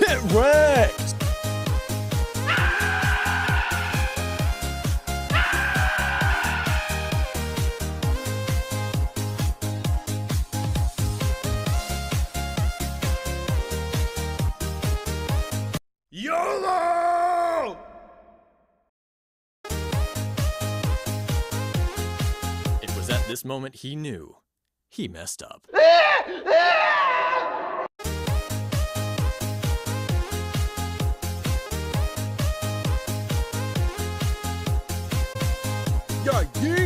Get wrecked! YOLO! It was at this moment he knew. He messed up. Ah! Yeah, yeah.